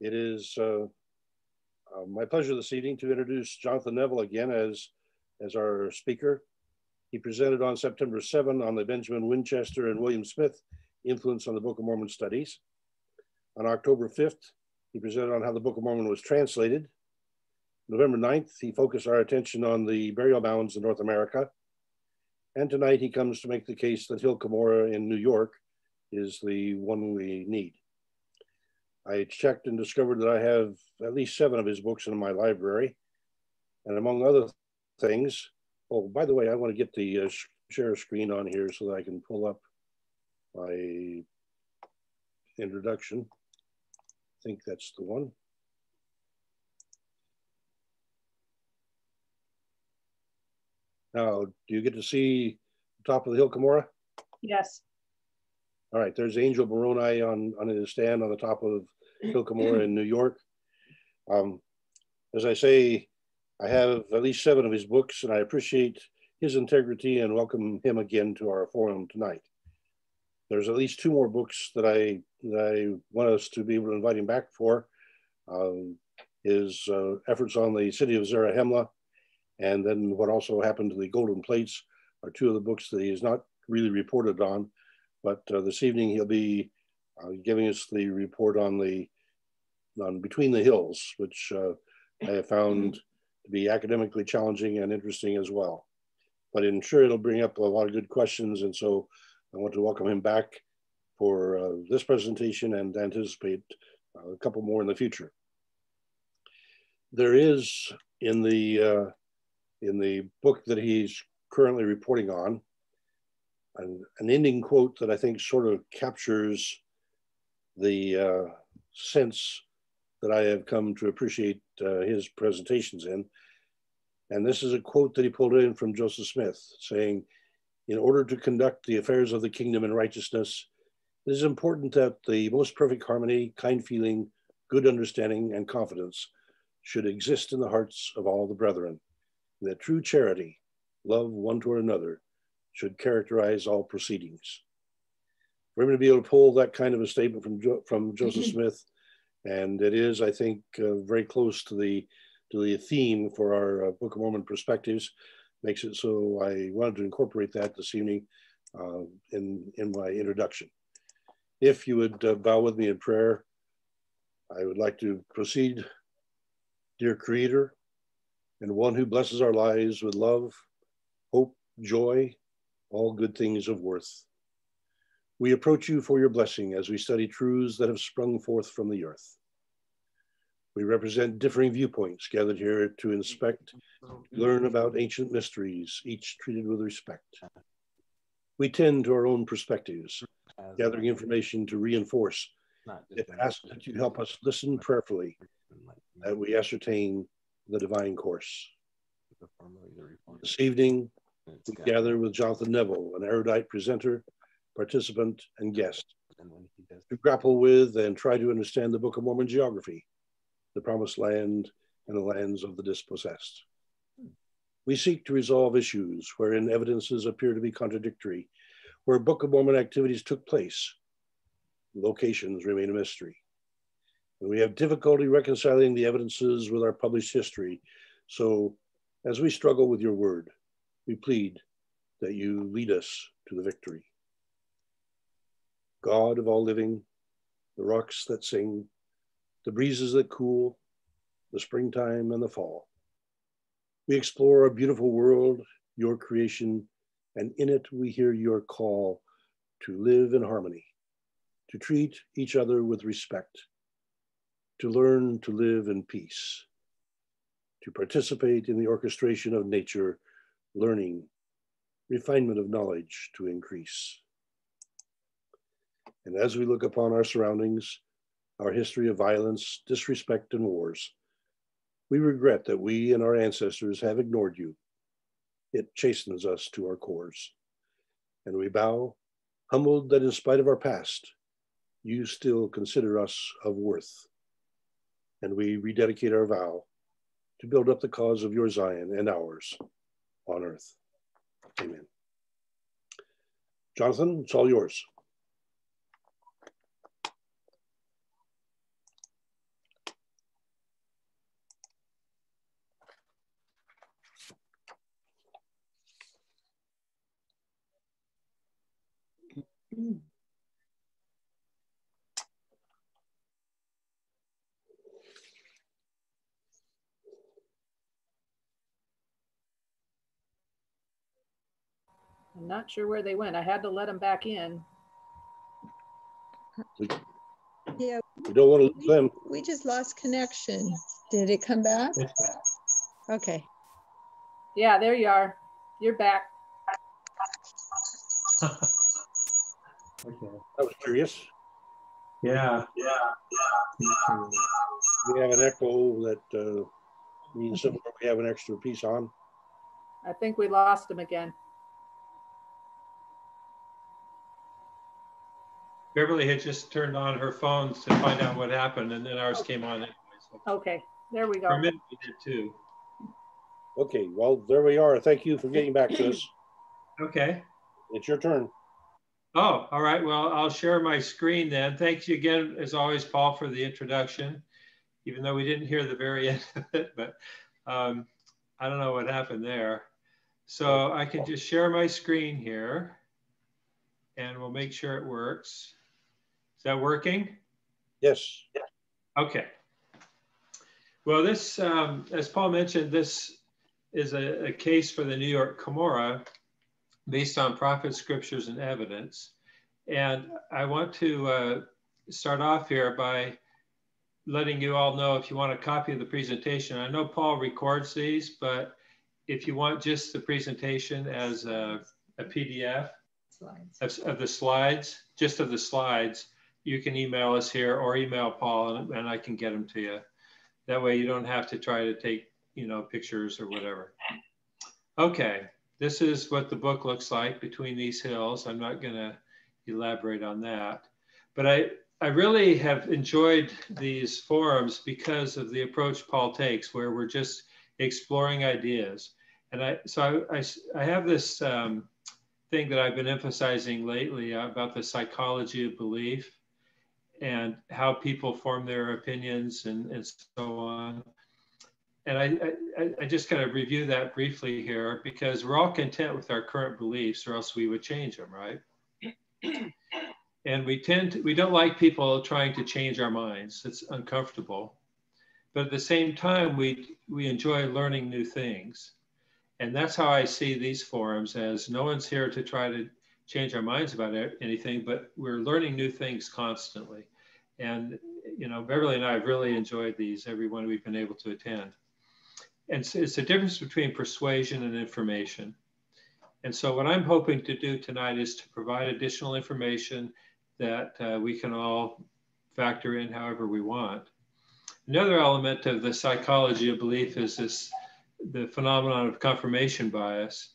It is uh, uh, my pleasure this evening to introduce Jonathan Neville again as, as our speaker. He presented on September 7 on the Benjamin Winchester and William Smith influence on the Book of Mormon studies. On October 5th, he presented on how the Book of Mormon was translated. November 9th, he focused our attention on the burial mounds in North America. And tonight he comes to make the case that Hill Cumorah in New York is the one we need. I checked and discovered that I have at least seven of his books in my library. And among other things, oh, by the way, I want to get the uh, share screen on here so that I can pull up my introduction. I think that's the one. Now, do you get to see top of the hill, Cumorah? Yes. All right, there's Angel Moroni on, on his stand on the top of Hill Cumorah in New York. Um, as I say, I have at least seven of his books, and I appreciate his integrity and welcome him again to our forum tonight. There's at least two more books that I that I want us to be able to invite him back for. Um, his uh, efforts on the city of Zarahemla, and then what also happened to the Golden Plates are two of the books that he has not really reported on. But uh, this evening he'll be uh, giving us the report on the on Between the Hills, which uh, I have found to be academically challenging and interesting as well. But I'm sure it'll bring up a lot of good questions. And so I want to welcome him back for uh, this presentation and anticipate uh, a couple more in the future. There is in the, uh, in the book that he's currently reporting on, an, an ending quote that I think sort of captures the uh, sense that I have come to appreciate uh, his presentations in. And this is a quote that he pulled in from Joseph Smith saying, in order to conduct the affairs of the kingdom in righteousness, it is important that the most perfect harmony, kind feeling, good understanding, and confidence should exist in the hearts of all the brethren, and that true charity, love one toward another, should characterize all proceedings. For him to be able to pull that kind of a statement from, jo from Joseph Smith and it is, I think, uh, very close to the to the theme for our uh, Book of Mormon perspectives. Makes it so I wanted to incorporate that this evening uh, in in my introduction. If you would uh, bow with me in prayer, I would like to proceed, dear Creator, and one who blesses our lives with love, hope, joy, all good things of worth. We approach you for your blessing as we study truths that have sprung forth from the earth. We represent differing viewpoints gathered here to inspect, learn about ancient mysteries, each treated with respect. We tend to our own perspectives, gathering information to reinforce. It asks that you help us listen prayerfully, that we ascertain the divine course. This evening, we gather with Jonathan Neville, an erudite presenter participant, and guest to grapple with and try to understand the Book of Mormon geography, the promised land, and the lands of the dispossessed. We seek to resolve issues wherein evidences appear to be contradictory, where Book of Mormon activities took place. Locations remain a mystery. And we have difficulty reconciling the evidences with our published history. So as we struggle with your word, we plead that you lead us to the victory. God of all living, the rocks that sing, the breezes that cool, the springtime and the fall. We explore a beautiful world, your creation, and in it we hear your call to live in harmony, to treat each other with respect, to learn to live in peace, to participate in the orchestration of nature, learning, refinement of knowledge to increase. And as we look upon our surroundings, our history of violence, disrespect, and wars, we regret that we and our ancestors have ignored you. It chastens us to our cores. And we bow, humbled that in spite of our past, you still consider us of worth. And we rededicate our vow to build up the cause of your Zion and ours on earth. Amen. Jonathan, it's all yours. I'm not sure where they went. I had to let them back in. Yeah, We don't want to lose them. we just lost connection. Did it come back? Okay. Yeah, there you are. You're back. Okay. I was curious. Yeah, yeah, yeah. We have an echo that uh, means somewhere we have an extra piece on. I think we lost him again. Beverly had just turned on her phone to find out what happened, and then ours came on anyway. So Okay, there we go. for a go. minute, we did too. Okay, well, there we are. Thank you for getting back to us. Okay. It's your turn. Oh, all right. Well, I'll share my screen then. Thanks you again, as always, Paul, for the introduction, even though we didn't hear the very end of it, but um, I don't know what happened there. So I can just share my screen here and we'll make sure it works. Is that working? Yes. Okay. Well, this, um, as Paul mentioned, this is a, a case for the New York Cumorah based on prophet scriptures and evidence. And I want to uh, start off here by letting you all know if you want a copy of the presentation. I know Paul records these, but if you want just the presentation as a, a PDF of, of the slides, just of the slides, you can email us here or email Paul and, and I can get them to you. That way you don't have to try to take, you know, pictures or whatever. Okay, this is what the book looks like between these hills. I'm not gonna elaborate on that. But I, I really have enjoyed these forums because of the approach Paul takes where we're just exploring ideas. And I, so I, I, I have this um, thing that I've been emphasizing lately about the psychology of belief and how people form their opinions and, and so on. And I, I, I just kind of review that briefly here because we're all content with our current beliefs or else we would change them, right? and we tend to, we don't like people trying to change our minds. It's uncomfortable. But at the same time, we, we enjoy learning new things. And that's how I see these forums as no one's here to try to change our minds about anything, but we're learning new things constantly. And, you know, Beverly and I have really enjoyed these, every one we've been able to attend. And so it's the difference between persuasion and information. And so what I'm hoping to do tonight is to provide additional information that uh, we can all factor in however we want. Another element of the psychology of belief is this, the phenomenon of confirmation bias.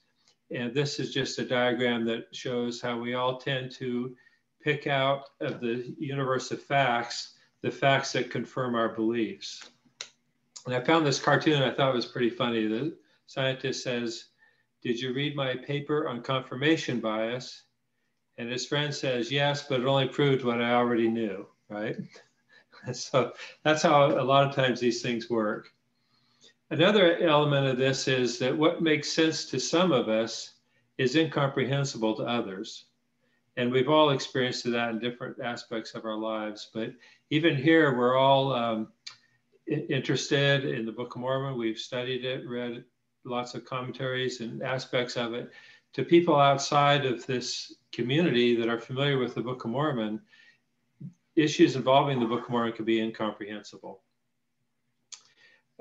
And this is just a diagram that shows how we all tend to pick out of the universe of facts, the facts that confirm our beliefs. And I found this cartoon I thought was pretty funny. The scientist says, did you read my paper on confirmation bias? And his friend says, yes, but it only proved what I already knew, right? so that's how a lot of times these things work. Another element of this is that what makes sense to some of us is incomprehensible to others. And we've all experienced that in different aspects of our lives. But even here, we're all um, interested in the Book of Mormon. We've studied it, read lots of commentaries and aspects of it. To people outside of this community that are familiar with the Book of Mormon, issues involving the Book of Mormon can be incomprehensible.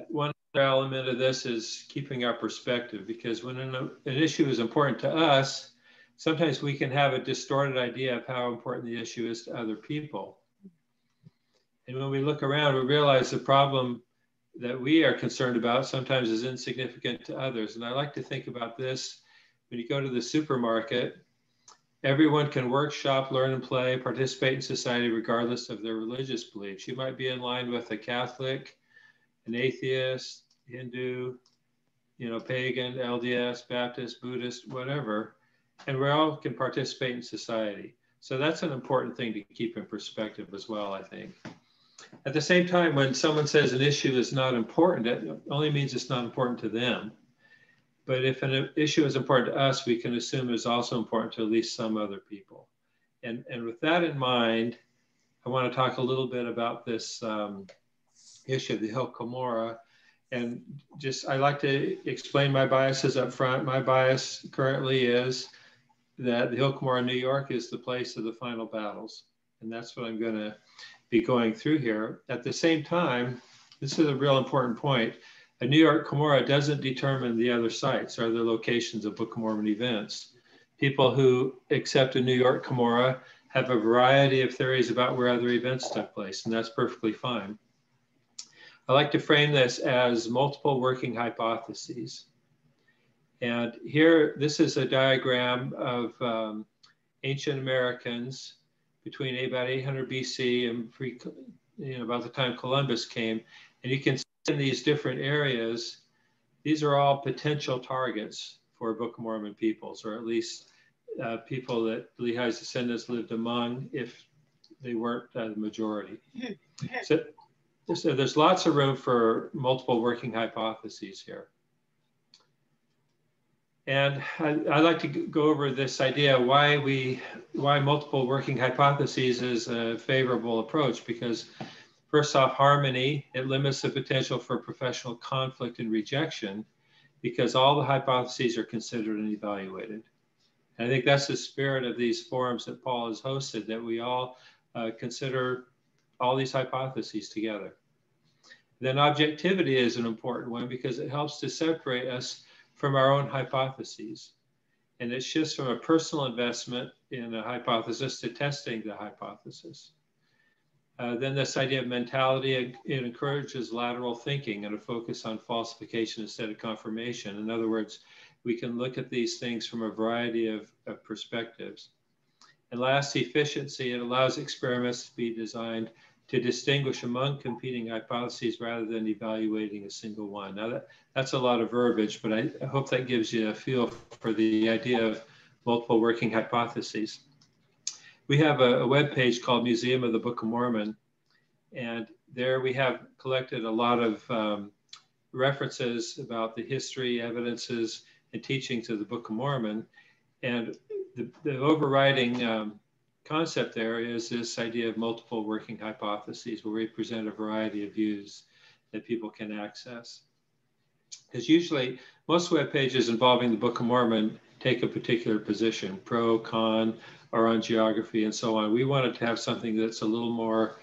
One element of this is keeping our perspective because when an, an issue is important to us, sometimes we can have a distorted idea of how important the issue is to other people. And when we look around, we realize the problem that we are concerned about sometimes is insignificant to others. And I like to think about this when you go to the supermarket, everyone can workshop, learn and play, participate in society regardless of their religious beliefs. You might be in line with a Catholic, an atheist, Hindu, you know, pagan, LDS, Baptist, Buddhist, whatever, and we all can participate in society. So that's an important thing to keep in perspective as well, I think. At the same time, when someone says an issue is not important, it only means it's not important to them. But if an issue is important to us, we can assume it's also important to at least some other people. And, and with that in mind, I want to talk a little bit about this um, issue of the Hill Cumorah. And just, I like to explain my biases up front. My bias currently is that the Hill Cumorah, New York is the place of the final battles. And that's what I'm going to be going through here. At the same time, this is a real important point. A New York Cumorah doesn't determine the other sites or the locations of Book of Mormon events. People who accept a New York Cumorah have a variety of theories about where other events took place, and that's perfectly fine. I like to frame this as multiple working hypotheses. And here, this is a diagram of um, ancient Americans between about 800 BC and pre, you know, about the time Columbus came. And you can see in these different areas, these are all potential targets for Book of Mormon peoples, or at least uh, people that Lehi's descendants lived among if they weren't uh, the majority. So, so there's lots of room for multiple working hypotheses here. And I, would like to go over this idea why we why multiple working hypotheses is a favorable approach because first off harmony it limits the potential for professional conflict and rejection because all the hypotheses are considered and evaluated. And I think that's the spirit of these forums that Paul has hosted that we all uh, consider all these hypotheses together. Then objectivity is an important one because it helps to separate us from our own hypotheses. And it shifts from a personal investment in a hypothesis to testing the hypothesis. Uh, then this idea of mentality, it, encourages lateral thinking and a focus on falsification instead of confirmation. In other words, we can look at these things from a variety of, of perspectives. And last, efficiency, it allows experiments to be designed to distinguish among competing hypotheses rather than evaluating a single one. Now that, that's a lot of verbiage, but I, hope that gives you a feel for the idea of multiple working hypotheses. We have a, a web page called Museum of the Book of Mormon, and there we have collected a lot of um, references about the history, evidences, and teachings of the Book of Mormon. And the, the overriding um, concept there is this idea of multiple working hypotheses where we present a variety of views that people can access. Because usually most web pages involving the Book of Mormon take a particular position, pro, con, or on geography and so on. We wanted to have something that's a little more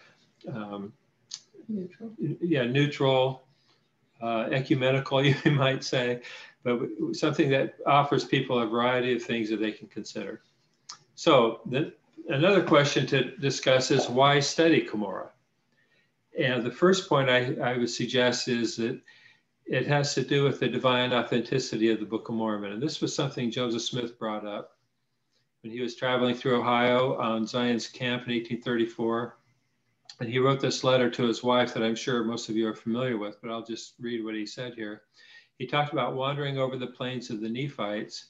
um, neutral. Yeah, neutral, uh, ecumenical, you might say, but something that offers people a variety of things that they can consider. So the, another question to discuss is why study Cumorah? And the first point I, I would suggest is that it has to do with the divine authenticity of the Book of Mormon. And this was something Joseph Smith brought up when he was traveling through Ohio on Zion's camp in 1834. And he wrote this letter to his wife that I'm sure most of you are familiar with, but I'll just read what he said here. He talked about wandering over the plains of the Nephites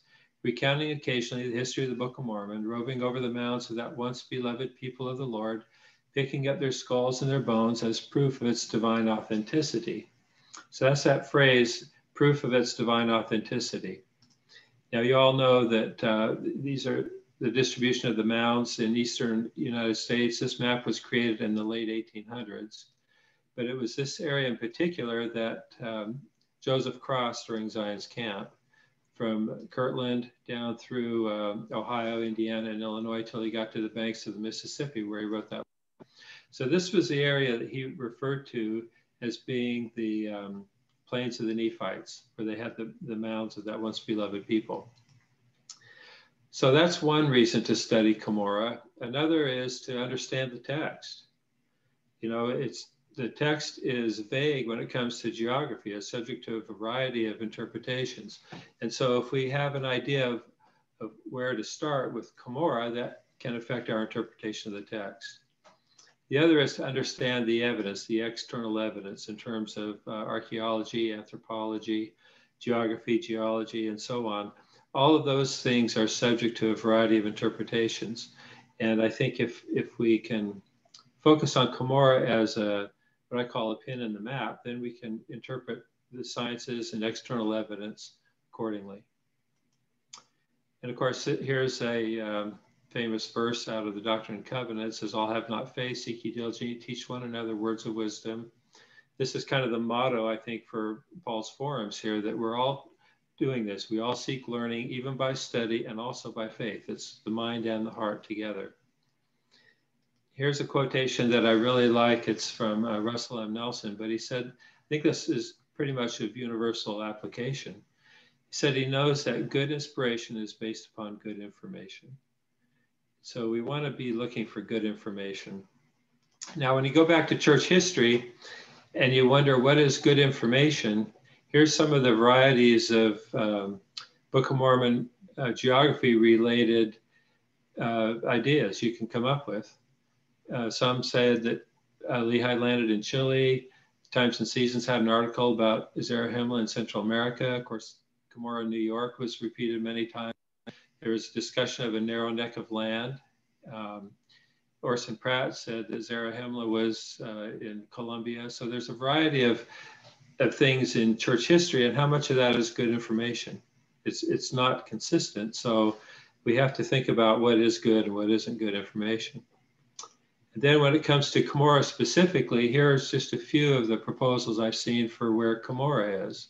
recounting occasionally the history of the Book of Mormon, roving over the mounds of that once beloved people of the Lord, picking up their skulls and their bones as proof of its divine authenticity. So that's that phrase, proof of its divine authenticity. Now, you all know that uh, these are the distribution of the mounds in eastern United States. This map was created in the late 1800s, but it was this area in particular that um, Joseph crossed during Zion's camp from Kirtland down through um, Ohio, Indiana, and Illinois till he got to the banks of the Mississippi, where he wrote that. So this was the area that he referred to as being the um, plains of the Nephites, where they had the, the mounds of that once beloved people. So that's one reason to study Cumorah. Another is to understand the text. You know, it's the text is vague when it comes to geography. It's subject to a variety of interpretations. And so if we have an idea of, of where to start with Cumorah, that can affect our interpretation of the text. The other is to understand the evidence, the external evidence in terms of uh, archaeology, anthropology, geography, geology, and so on. All of those things are subject to a variety of interpretations. And I think if, if we can focus on Cumorah as a what I call a pin in the map, then we can interpret the sciences and external evidence accordingly. And of course, here's a um, famous verse out of the Doctrine and Covenants: says, All have not faith, seek ye diligently, teach one another words of wisdom. This is kind of the motto, I think, for Paul's forums here, that we're all doing this. We all seek learning, even by study and also by faith. It's the mind and the heart together. Here's a quotation that I really like. It's from uh, Russell M. Nelson, but he said, I think this is pretty much of universal application. He said he knows that good inspiration is based upon good information. So we want to be looking for good information. Now, when you go back to church history and you wonder what is good information, here's some of the varieties of um, Book of Mormon uh, geography related uh, ideas you can come up with. Uh, some said that uh, Lehi landed in Chile. Times and Seasons had an article about Zarahemla in Central America. Of course, Cumorah, New York was repeated many times. There was discussion of a narrow neck of land. Um, Orson Pratt said that Zarahemla was uh, in Colombia. So there's a variety of, of things in church history and how much of that is good information. It's, it's not consistent. So we have to think about what is good and what isn't good information. And then when it comes to Cumorah specifically, here's just a few of the proposals I've seen for where Cumorah is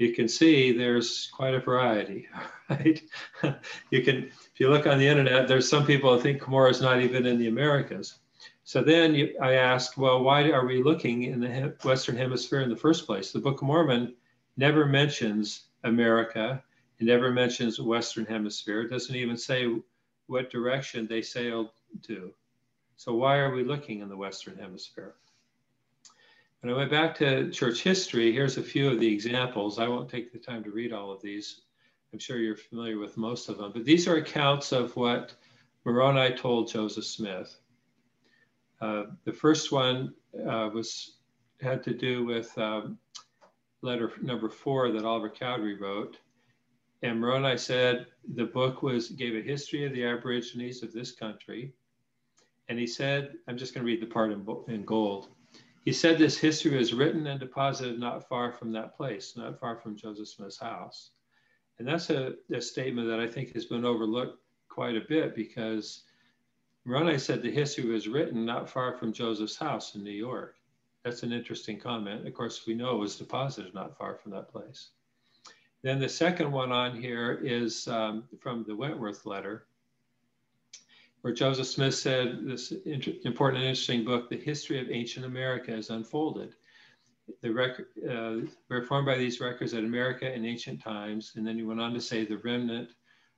you can see there's quite a variety, right? you can, if you look on the internet, there's some people who think Cumorah is not even in the Americas. So then you, I asked, well, why are we looking in the Western Hemisphere in the first place? The Book of Mormon never mentions America. It never mentions Western Hemisphere. It doesn't even say what direction they sailed to. So why are we looking in the Western Hemisphere? When I went back to church history, here's a few of the examples. I won't take the time to read all of these. I'm sure you're familiar with most of them, but these are accounts of what Moroni told Joseph Smith. Uh, the first one uh, was had to do with um, letter number four that Oliver Cowdery wrote. And Moroni said the book was gave a history of the Aborigines of this country. And he said, I'm just going to read the part in, in gold. He said this history was written and deposited not far from that place, not far from Joseph Smith's house. And that's a, a statement that I think has been overlooked quite a bit because Moroni said the history was written not far from Joseph's house in New York. That's an interesting comment. Of course, we know it was deposited not far from that place. Then the second one on here is um, from the Wentworth letter where Joseph Smith said this important and interesting book, The History of Ancient America, is unfolded. The record, uh, we're formed by these records that America in ancient times, and then he went on to say the remnant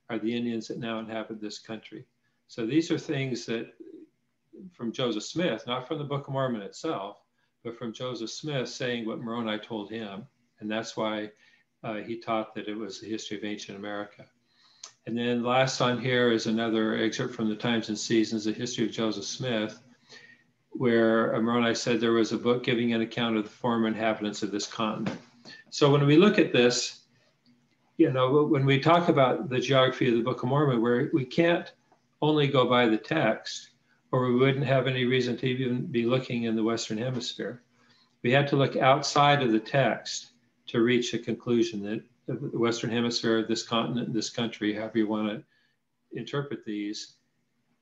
are the Indians that now inhabit this country. So these are things that from Joseph Smith, not from the Book of Mormon itself, but from Joseph Smith saying what Moroni told him. And that's why uh, he taught that it was the history of ancient America. And then last on here is another excerpt from the Times and Seasons, The History of Joseph Smith, where Moroni said there was a book giving an account of the former inhabitants of this continent. So when we look at this, you know, when we talk about the geography of the Book of Mormon, where we can't only go by the text, or we wouldn't have any reason to even be looking in the Western Hemisphere. We had to look outside of the text to reach a conclusion that the Western Hemisphere, this continent, this country, however you want to interpret these,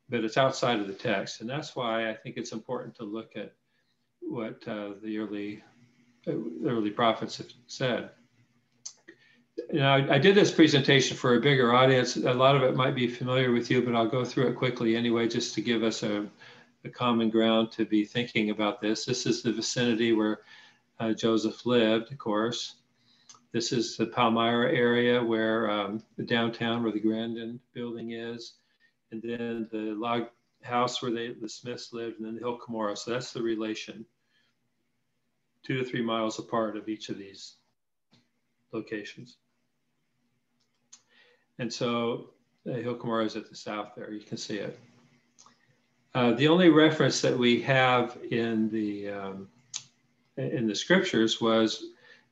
but it's outside of the text. And that's why I think it's important to look at what uh, the early, early prophets have said. Now, I did this presentation for a bigger audience. A lot of it might be familiar with you, but I'll go through it quickly anyway, just to give us a, a common ground to be thinking about this. This is the vicinity where uh, Joseph lived, of course. This is the Palmyra area where um, the downtown where the Grandin building is, and then the log house where they, the Smiths lived, and then the Hill Cumorah. So that's the relation, two to three miles apart of each of these locations. And so the Hill Cumorah is at the south there, you can see it. Uh, the only reference that we have in the um, in the scriptures was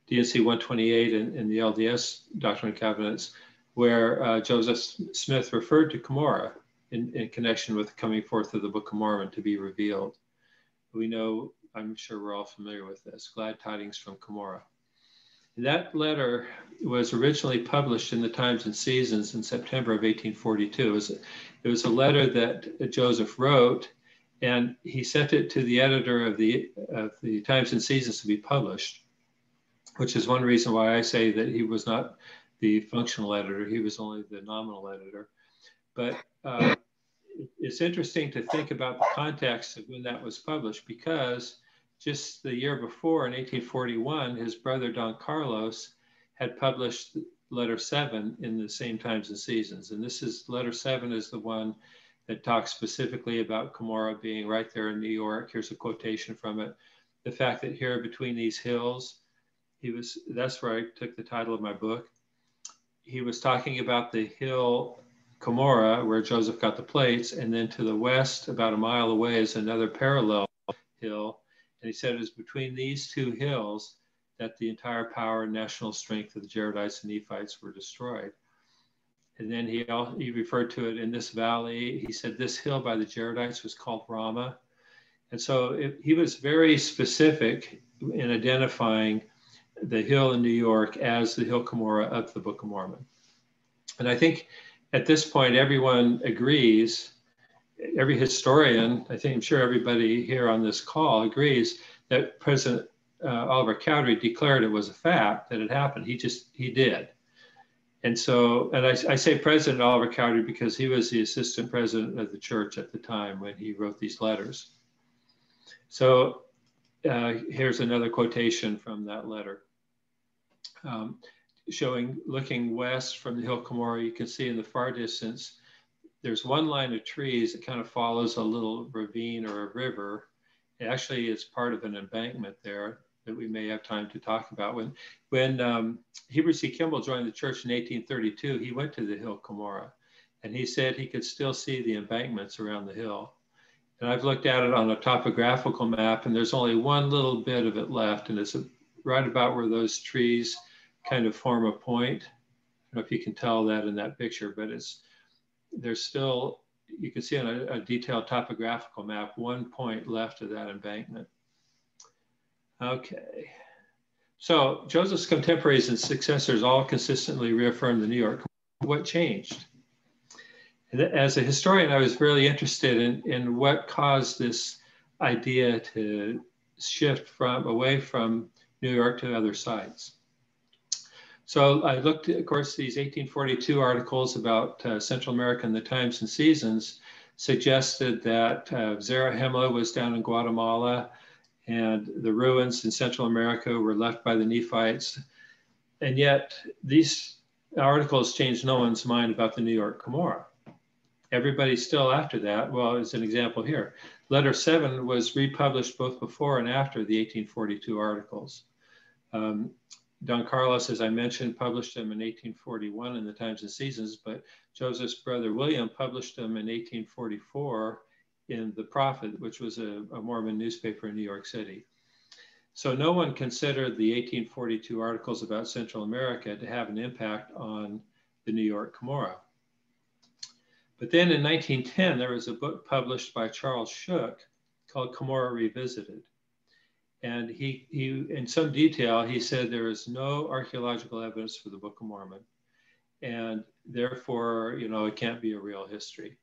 D&C 128 and, the LDS Doctrine and Covenants, where uh, Joseph Smith referred to Cumorah in, in connection with the coming forth of the Book of Mormon to be revealed. We know, I'm sure we're all familiar with this, Glad Tidings from Cumorah. That letter was originally published in the Times and Seasons in September of 1842. It was, it was a letter that Joseph wrote, and he sent it to the editor of the, of the Times and Seasons to be published. Which is one reason why I say that he was not the functional editor, he was only the nominal editor. But uh, it's interesting to think about the context of when that was published because just the year before in 1841, his brother Don Carlos had published letter seven in the same times and seasons. And this is letter seven is the one that talks specifically about Cumorah being right there in New York. Here's a quotation from it. The fact that here between these hills, he was, that's where I took the title of my book. He was talking about the hill Cumorah, where Joseph got the plates, and then to the west, about a mile away, is another parallel hill. And he said it was between these two hills that the entire power and national strength of the Jaredites and Nephites were destroyed. And then he, he referred to it in this valley. He said this hill by the Jaredites was called Ramah. And so it, he was very specific in identifying the hill in New York as the hill Cumorah of the Book of Mormon. And I think at this point, everyone agrees, every historian, I think I'm sure everybody here on this call agrees that President uh, Oliver Cowdery declared it was a fact that it happened. He just, he did. And so, and I, I, say President Oliver Cowdery because he was the assistant president of the church at the time when he wrote these letters. So uh, here's another quotation from that letter. Um, showing, looking west from the hill Cumorah, you can see in the far distance, there's one line of trees that kind of follows a little ravine or a river. It Actually, it's part of an embankment there that we may have time to talk about. When, when um, Heber C. Kimball joined the church in 1832, he went to the hill Cumorah and he said he could still see the embankments around the hill. And I've looked at it on a topographical map and there's only one little bit of it left and it's right about where those trees kind of form a point. I don't know if you can tell that in that picture, but it's, there's still, you can see on a, a detailed topographical map, one point left of that embankment. Okay. So Joseph's contemporaries and successors all consistently reaffirmed the New York. What changed? As a historian, I was really interested in, in what caused this idea to shift from away from New York to other sites. So I looked, of course, these 1842 articles about uh, Central America and the times and seasons suggested that uh, Zarahemla was down in Guatemala, and the ruins in Central America were left by the Nephites. And yet, these articles changed no one's mind about the New York Cumorah. Everybody still after that, well, as an example here, letter seven was republished both before and after the 1842 articles. Um, Don Carlos, as I mentioned, published them in 1841 in the Times and Seasons, but Joseph's brother William published them in 1844 in The Prophet, which was a, a Mormon newspaper in New York City. So no one considered the 1842 articles about Central America to have an impact on the New York Cumorah. But then in 1910, there was a book published by Charles Shook called Cumorah Revisited. And he, he, in some detail, he said there is no archaeological evidence for the Book of Mormon. And therefore, you know, it can't be a real history.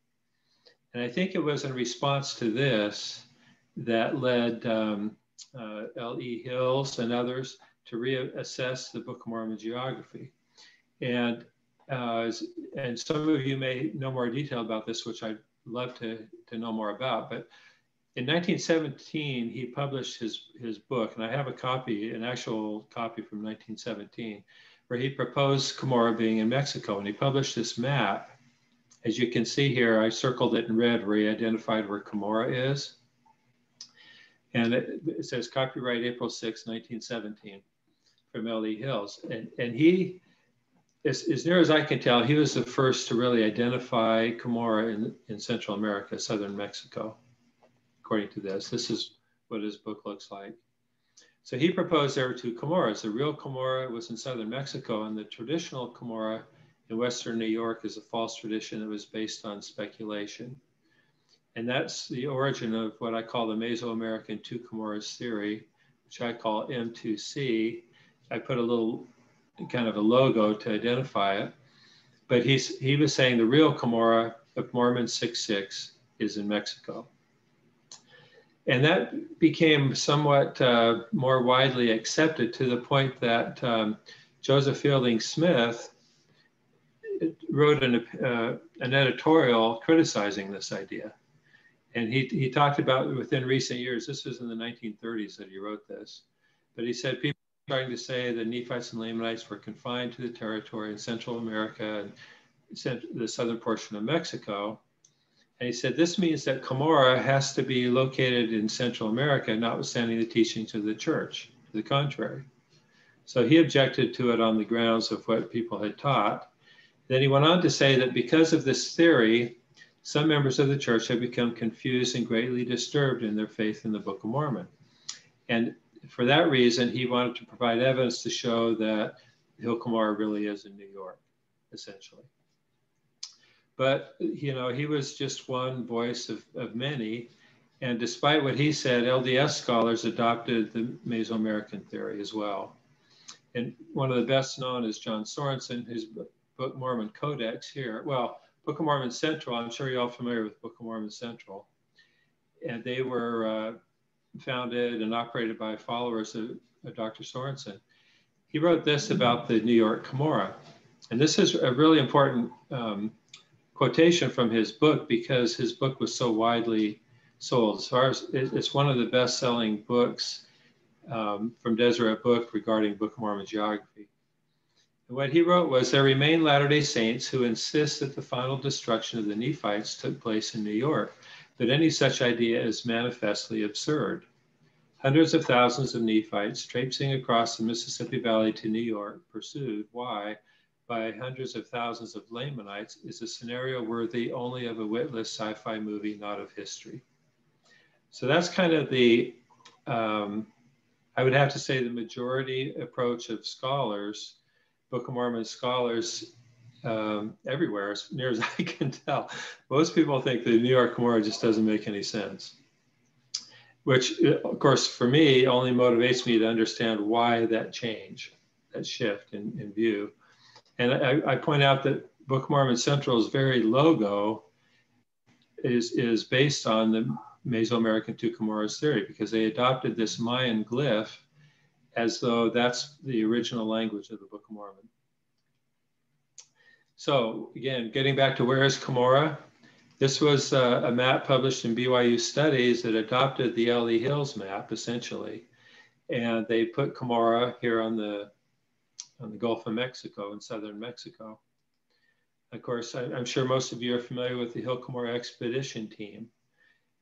And I think it was in response to this that led um, uh, L.E. Hills and others to reassess the Book of Mormon geography. And, uh, and some of you may know more detail about this, which I'd love to, to know more about. But in 1917, he published his, his book, and I have a copy, an actual copy from 1917, where he proposed Cumorah being in Mexico. And he published this map as you can see here, I circled it in red where he identified where Cumorah is. And it, it says copyright April 6, 1917 from L.E. Hills. And, and he, as, as near as I can tell, he was the first to really identify Cumorah in, in Central America, Southern Mexico, according to this. This is what his book looks like. So he proposed there were two Cumorahs. The real Cumorah was in Southern Mexico and the traditional Cumorah in Western New York is a false tradition that was based on speculation. And that's the origin of what I call the Mesoamerican two Cumorahs theory, which I call M2C. I put a little kind of a logo to identify it. But he's, he was saying the real Cumorah of Mormon 6.6 is in Mexico. and that became somewhat uh, more widely accepted to the point that um, Joseph Fielding Smith wrote an, uh, an editorial criticizing this idea. And he, he talked about within recent years, this was in the 1930s that he wrote this, but he said people starting to say that Nephites and Lamanites were confined to the territory in Central America and the southern portion of Mexico. And he said, this means that Cumorah has to be located in Central America, notwithstanding the teachings of the church, to the contrary. So he objected to it on the grounds of what people had taught. Then he went on to say that because of this theory, some members of the church have become confused and greatly disturbed in their faith in the Book of Mormon. And for that reason, he wanted to provide evidence to show that Hill Cumorah really is in New York, essentially. But, you know, he was just one voice of, of many. And despite what he said, LDS scholars adopted the Mesoamerican theory as well. And one of the best known is John Sorenson, whose Book Mormon Codex here. Well, Book of Mormon Central, I'm sure you're all familiar with Book of Mormon Central. And they were uh, founded and operated by followers of, of Dr. Sorenson. He wrote this about the New York Cumorah. And this is a really important um, quotation from his book because his book was so widely sold. As far as it's one of the best selling books um, from Deseret Book regarding Book of Mormon geography. And what he wrote was There remain Latter day Saints who insist that the final destruction of the Nephites took place in New York, but any such idea is manifestly absurd. Hundreds of thousands of Nephites traipsing across the Mississippi Valley to New York, pursued, why, by hundreds of thousands of Lamanites, is a scenario worthy only of a witless sci fi movie, not of history. So that's kind of the, um, I would have to say, the majority approach of scholars Book of Mormon scholars um, everywhere, as near as I can tell. Most people think the New York Cumorah just doesn't make any sense, which, uh, of course, for me, only motivates me to understand why that change, that shift in, in view. And I, I point out that Book of Mormon Central's very logo is, is based on the Mesoamerican two Cumorahs theory because they adopted this Mayan glyph as though that's the original language of the Book of Mormon. So again, getting back to where is Cumorah? This was uh, a map published in BYU Studies that adopted the LE Hills map, essentially. And they put Cumorah here on the, on the Gulf of Mexico in southern Mexico. Of course, I, am sure most of you are familiar with the Hill Cumorah Expedition Team.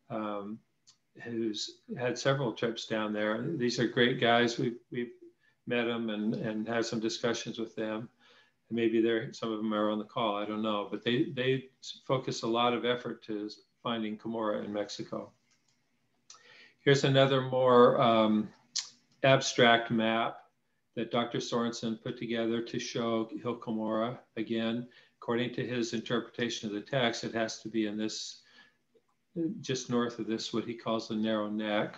Um, who's had several trips down there. These are great guys. We've, we've met them and, and had some discussions with them. Maybe they're, some of them are on the call, I don't know, but they, they focus a lot of effort to finding Cumorah in Mexico. Here's another more um, abstract map that Dr. Sorenson put together to show Hill Cumorah. Again, according to his interpretation of the text, it has to be in this just north of this, what he calls the narrow neck.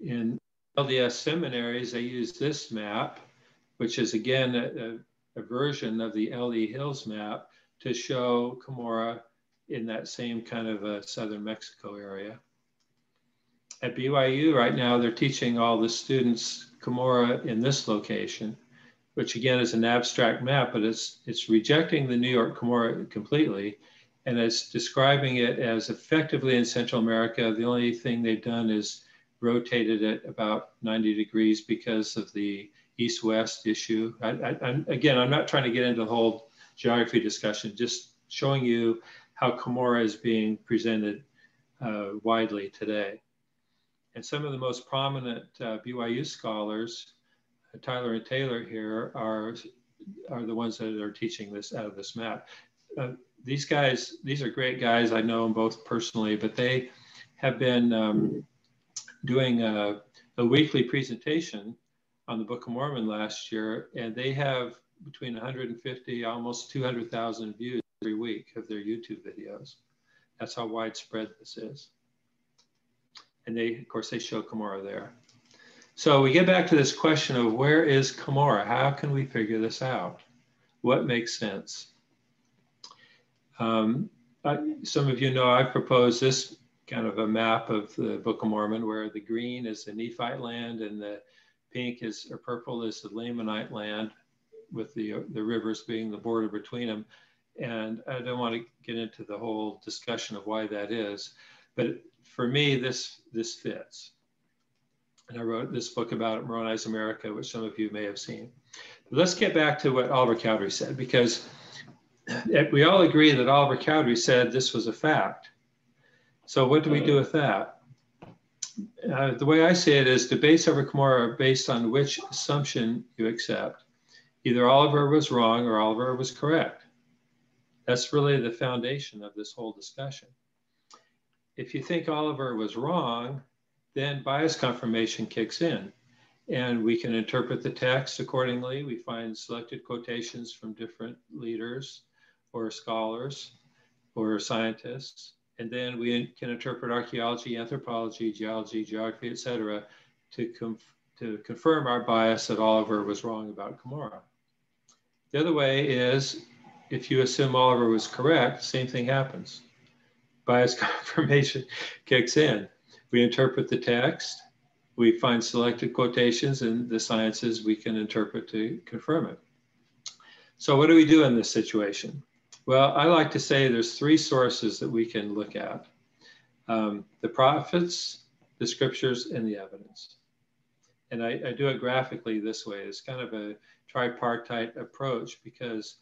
In LDS seminaries, they use this map, which is again a, a, a version of the LE Hills map to show Cumorah in that same kind of a southern Mexico area. At BYU right now, they're teaching all the students Cumorah in this location, which again is an abstract map, but it's, it's rejecting the New York Cumorah completely and it's describing it as effectively in Central America. The only thing they've done is rotated it about 90 degrees because of the east-west issue. I, I, again, I'm not trying to get into the whole geography discussion, just showing you how Cumorah is being presented uh, widely today. And some of the most prominent uh, BYU scholars, uh, Tyler and Taylor here, are, are the ones that are teaching this out of this map. Uh, these guys, these are great guys. I know them both personally, but they have been um, doing a, a, weekly presentation on the Book of Mormon last year, and they have between 150, almost 200,000 views every week of their YouTube videos. That's how widespread this is. And they, of course, they show Cumorah there. So we get back to this question of where is Cumorah? How can we figure this out? What makes sense? Um, I, some of you know I proposed this kind of a map of the Book of Mormon where the green is the Nephite land and the pink is or purple is the Lamanite land with the, the rivers being the border between them. And I don't want to get into the whole discussion of why that is, but for me, this, this fits. And I wrote this book about Moroni's America, which some of you may have seen. But let's get back to what Oliver Cowdery said, because we all agree that Oliver Cowdery said this was a fact. So what do we uh-huh. do with that? Uh, the way I see it is debates over Cumorah are based on which assumption you accept. Either Oliver was wrong or Oliver was correct. That's really the foundation of this whole discussion. If you think Oliver was wrong, then bias confirmation kicks in and we can interpret the text accordingly. We find selected quotations from different leaders or scholars or scientists. And then we can interpret archaeology, anthropology, geology, geography, etc., to, to confirm our bias that Oliver was wrong about Cumorah. The other way is if you assume Oliver was correct, the same thing happens. Bias confirmation kicks in. We interpret the text, we find selected quotations in the sciences we can interpret to confirm it. So what do we do in this situation? Well, I like to say there's three sources that we can look at. Um, the prophets, the scriptures, and the evidence. And I, I, do it graphically this way. It's kind of a tripartite approach because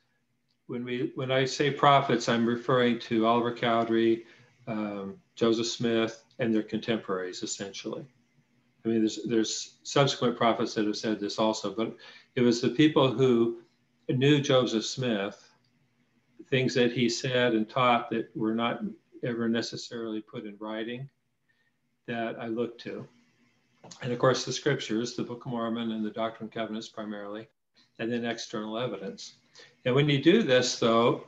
when we when I say prophets, I'm referring to Oliver Cowdery, um, Joseph Smith, and their contemporaries, essentially. I mean, there's there's subsequent prophets that have said this also, but it was the people who knew Joseph Smith things that he said and taught that were not ever necessarily put in writing that I look to. And of course, the scriptures, the Book of Mormon and the Doctrine and Covenants primarily, and then external evidence. And when you do this, though,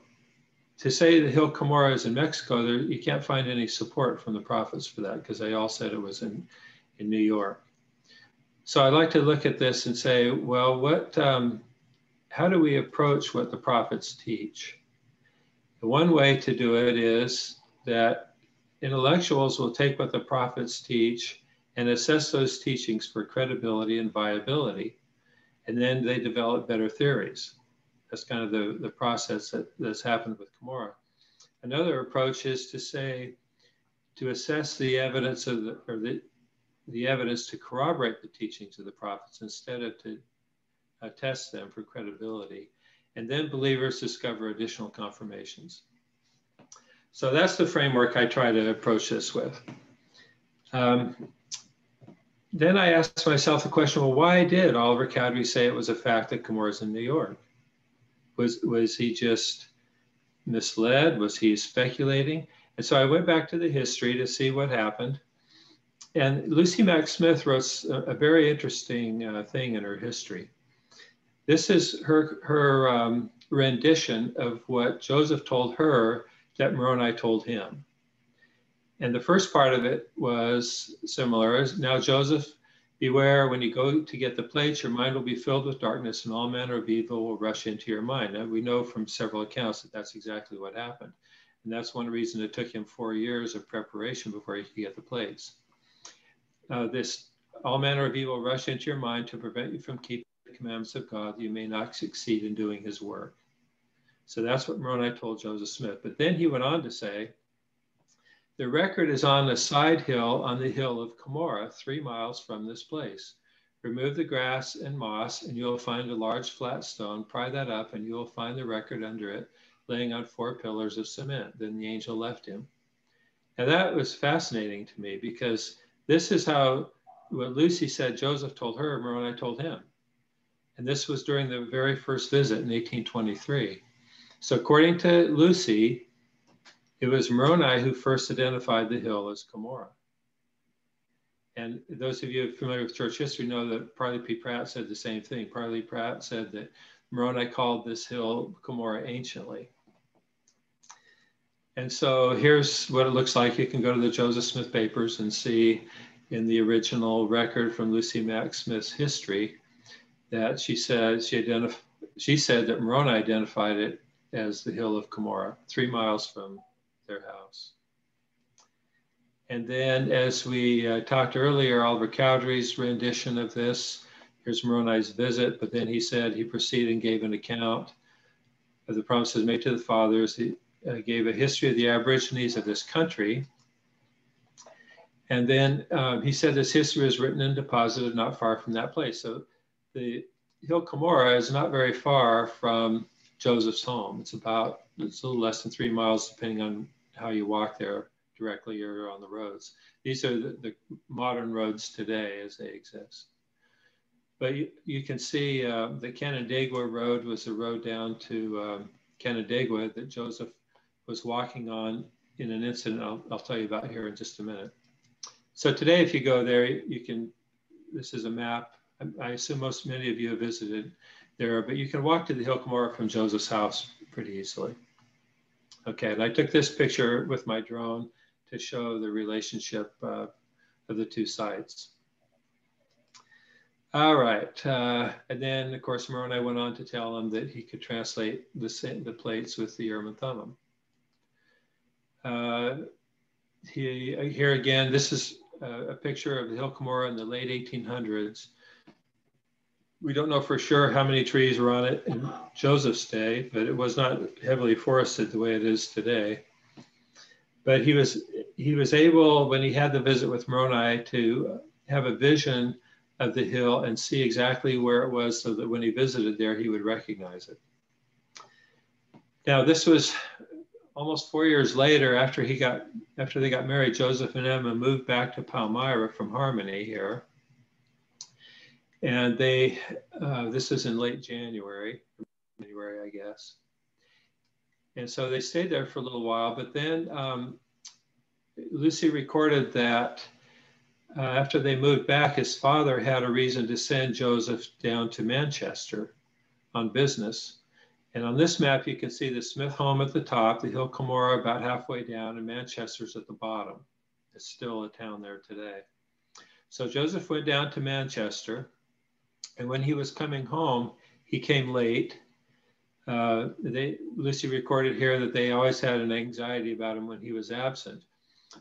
to say the Hill Cumorah is in Mexico, there, you can't find any support from the prophets for that because they all said it was in, in New York. So I'd like to look at this and say, well, what, um, how do we approach what the prophets teach? One way to do it is that intellectuals will take what the prophets teach and assess those teachings for credibility and viability, and then they develop better theories. That's kind of the, the process that, that's happened with Cumorah. Another approach is to say, to assess the evidence of the, or the, the evidence to corroborate the teachings of the prophets instead of to uh, test them for credibility and then believers discover additional confirmations. So that's the framework I try to approach this with. Um, then I asked myself the question, well, why did Oliver Cowdery say it was a fact that Cumorah's in New York? Was, was he just misled? Was he speculating? And so I went back to the history to see what happened. And Lucy Mack Smith wrote a, a very interesting uh, thing in her history. This is her, her um, rendition of what Joseph told her that Moroni told him. And the first part of it was similar. Now, Joseph, beware when you go to get the plates, your mind will be filled with darkness and all manner of evil will rush into your mind. Now, we know from several accounts that that's exactly what happened. And that's one reason it took him four years of preparation before he could get the plates. Uh, this all manner of evil rush into your mind to prevent you from keeping commandments of God, you may not succeed in doing his work. So that's what Moroni told Joseph Smith. But then he went on to say, the record is on a side hill on the hill of Cumorah, three miles from this place. Remove the grass and moss, and you'll find a large flat stone. Pry that up, and you'll find the record under it, laying on four pillars of cement. Then the angel left him. And that was fascinating to me because this is how what Lucy said Joseph told her, Moroni told him. And this was during the very first visit in 1823. So, according to Lucy, it was Moroni who first identified the hill as Cumorah. And those of you familiar with church history know that Parley P. Pratt said the same thing. Parley Pratt said that Moroni called this hill Cumorah anciently. And so here's what it looks like. You can go to the Joseph Smith papers and see in the original record from Lucy Mack Smith's history that she said she identified. She said that Moroni identified it as the hill of Cumorah, three miles from their house. And then, as we uh, talked earlier, Oliver Cowdery's rendition of this, here's Moroni's visit, but then he said he proceeded and gave an account of the promises made to the fathers. He uh, gave a history of the Aborigines of this country. And then um, he said this history was written and deposited not far from that place. So the Hill Cumorah is not very far from Joseph's home. It's about, it's a little less than three miles, depending on how you walk there directly or on the roads. These are the, the modern roads today as they exist. But you, you can see uh, the Canandaigua Road was a road down to um, Canandaigua that Joseph was walking on in an incident I'll, I'll tell you about here in just a minute. So today, if you go there, you can, this is a map. I, assume most, many of you have visited there, but you can walk to the Hill Cumorah from Joseph's house pretty easily. Okay, and I took this picture with my drone to show the relationship uh, of the two sites. All right, uh, and then of course Moroni went on to tell him that he could translate the, the plates with the Urim and Thummim. Uh, he, here again, this is a, a picture of the Hill Cumorah in the late 1800s. We don't know for sure how many trees were on it in Joseph's day, but it was not heavily forested the way it is today. But he was he was able when he had the visit with Moroni to have a vision of the hill and see exactly where it was so that when he visited there he would recognize it. Now this was almost four years later after he got after they got married joseph and emma moved back to palmyra from harmony here and they uh, this is in late january january i guess and so they stayed there for a little while, but then um, Lucy recorded that uh, after they moved back, his father had a reason to send Joseph down to Manchester on business. And on this map, you can see the Smith home at the top, the Hill Cumorah about halfway down, and Manchester's at the bottom. It's still a town there today. So Joseph went down to Manchester, and when he was coming home, he came late uh, they, Lucy recorded here that they always had an anxiety about him when he was absent.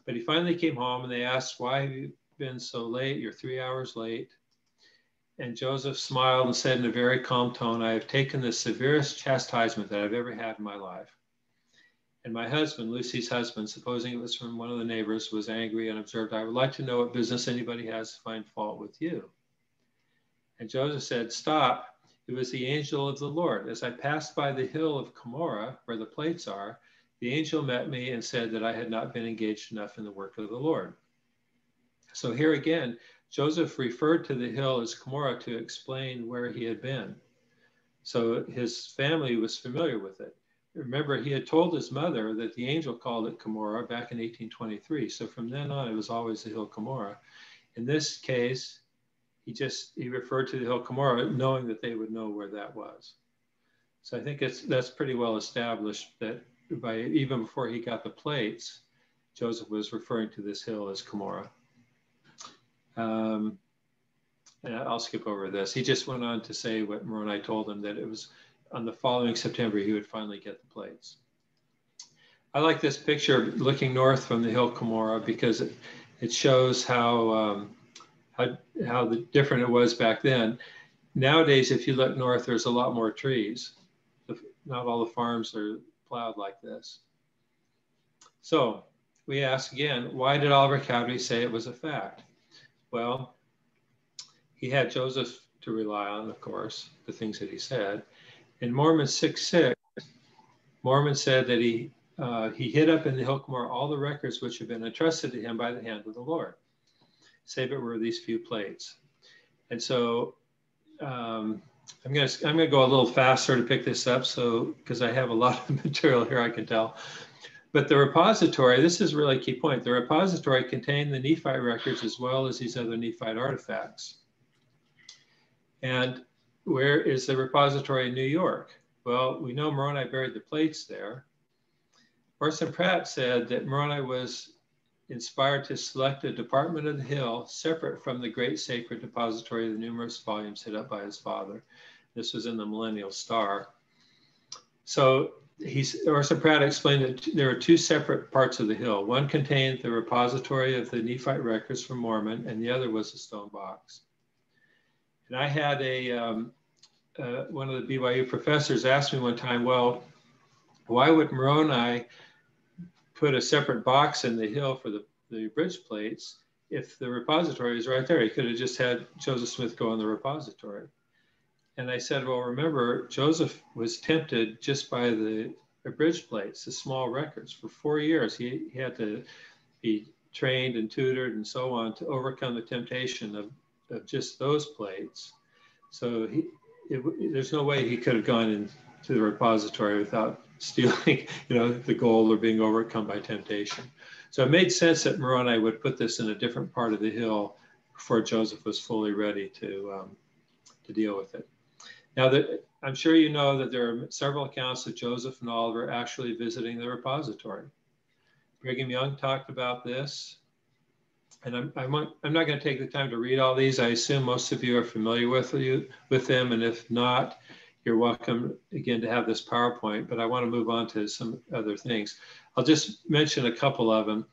But he finally came home and they asked, Why have you been so late? You're three hours late. And Joseph smiled and said in a very calm tone, I have taken the severest chastisement that I've ever had in my life. And my husband, Lucy's husband, supposing it was from one of the neighbors, was angry and observed, I would like to know what business anybody has to find fault with you. And Joseph said, Stop. It was the angel of the Lord. As I passed by the hill of Cumorah, where the plates are, the angel met me and said that I had not been engaged enough in the work of the Lord. So here again, Joseph referred to the hill as Cumorah to explain where he had been. So his family was familiar with it. Remember, he had told his mother that the angel called it Cumorah back in 1823. So from then on, it was always the hill Cumorah. In this case, he just he referred to the hill Cumorah, knowing that they would know where that was. So I think it's that's pretty well established that by even before he got the plates, Joseph was referring to this hill as Cumorah. Um, I'll skip over this. He just went on to say what Moroni told him that it was on the following September he would finally get the plates. I like this picture looking north from the hill Cumorah because it, it shows how um, how, how the, different it was back then. Nowadays, if you look north, there's a lot more trees. Not all the farms are plowed like this. So we ask again, why did Oliver Cowdery say it was a fact? Well, he had Joseph to rely on, of course, the things that he said. In Mormon 6.6, Mormon said that he, uh, he hid up in the Hill Cumorah all the records which had been entrusted to him by the hand of the Lord save it were these few plates. And so um, I'm going to I'm going to go a little faster to pick this up, so because I have a lot of material here, I can tell. But the repository, this is really a key point. The repository contained the Nephite records as well as these other Nephite artifacts. And where is the repository in New York? Well, we know Moroni buried the plates there. Orson Pratt said that Moroni was inspired to select a department of the Hill separate from the great sacred depository of the numerous volumes hid up by his father. This was in the Millennial Star. So he's, Orson Pratt explained that there are two separate parts of the hill. One contained the repository of the Nephite records from Mormon, and the other was a stone box. And I had a, um, uh, one of the BYU professors asked me one time, well, why would Moroni put a separate box in the hill for the, the bridge plates if the repository is right there? He could have just had Joseph Smith go in the repository. And I said, well, remember, Joseph was tempted just by the, bridge plates, the small records. For four years, he, he had to be trained and tutored and so on to overcome the temptation of, of just those plates. So he, it, there's no way he could have gone into the repository without stealing, you know, the gold or being overcome by temptation. So it made sense that Moroni would put this in a different part of the hill before Joseph was fully ready to, um, to deal with it. Now, that, I'm sure you know that there are several accounts of Joseph and Oliver actually visiting the repository. Brigham Young talked about this. And I'm, I'm, I'm not going to take the time to read all these. I assume most of you are familiar with, with them. And if not, you're welcome again to have this PowerPoint, but I want to move on to some other things. I'll just mention a couple of them.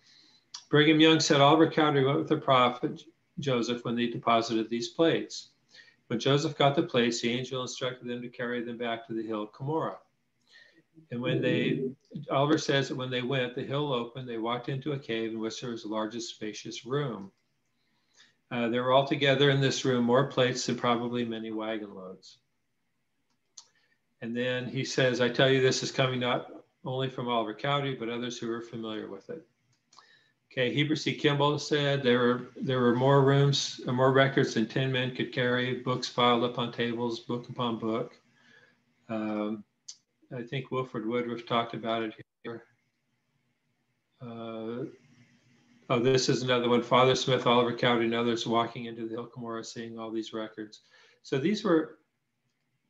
Brigham Young said Oliver Cowdery went with the prophet Joseph when they deposited these plates. When Joseph got the plates, the angel instructed them to carry them back to the hill of Cumorah. And when they, Oliver says that when they went, the hill opened, they walked into a cave in which there was the largest spacious room. Uh, there were altogether in this room more plates than probably many wagon loads. And then he says, I tell you, this is coming not only from Oliver Cowdery, but others who are familiar with it. Okay, Heber C. Kimball said there were there were more rooms, uh, more records than 10 men could carry, books piled up on tables, book upon book. Um, I think Wilford Woodruff talked about it here. Uh, oh, this is another one. Father Smith, Oliver Cowdery, and others walking into the Hill Cumorah seeing all these records. So these were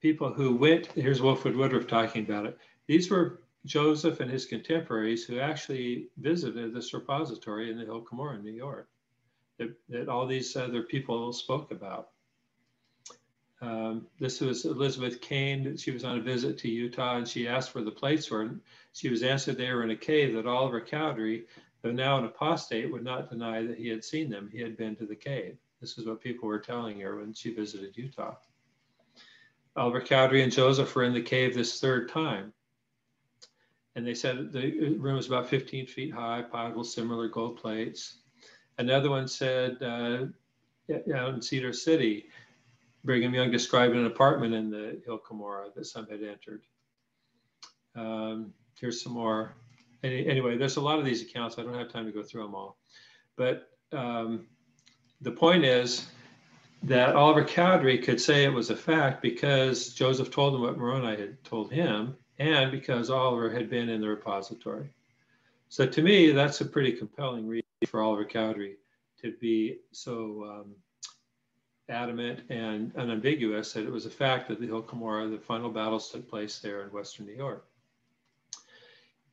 people who went, here's Wilford Woodruff talking about it. These were Joseph and his contemporaries who actually visited this repository in the Hill Cumorah in New York that, that all these other people spoke about. Um, this was Elizabeth Kane. She was on a visit to Utah and she asked where the plates were. And she was answered they were in a cave that Oliver Cowdery, though now an apostate, would not deny that he had seen them. He had been to the cave. This is what people were telling her when she visited Utah. Cowdery and Joseph were in the cave this third time. And they said the room was about 15 feet high, piled with similar gold plates. Another one said uh, out in Cedar City, Brigham Young described an apartment in the Hill Cumorah that some had entered. Um, here's some more. Any, anyway, there's a lot of these accounts. I don't have time to go through them all. But um, the point is that Oliver Cowdery could say it was a fact because Joseph told him what Moroni had told him and because Oliver had been in the repository. So to me, that's a pretty compelling reason for Oliver Cowdery to be so um, adamant and unambiguous that it was a fact that the Hill Cumorah, the final battles took place there in Western New York.